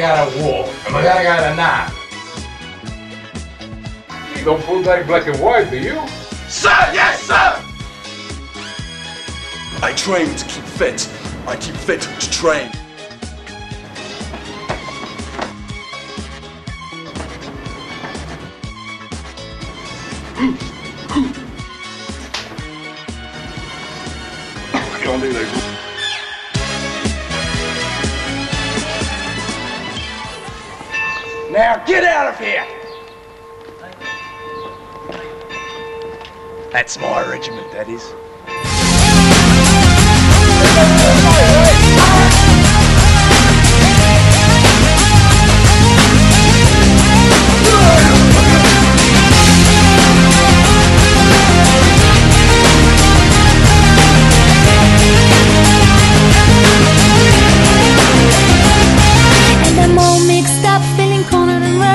gotta walk, and my guy gotta nap. You don't put like black and white, do you? Sir, yes, sir! I train to keep fit. I keep fit to train. Regardez la gauche. Now get out of here! That's my regiment, that is.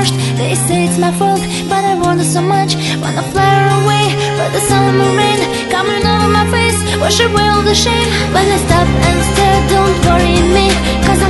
crushed. They say it's my fault, but I wonder so much. Wanna fly away, but the sun and the rain Coming over my face, wash away all the shame When I stop and stare, don't worry me Cause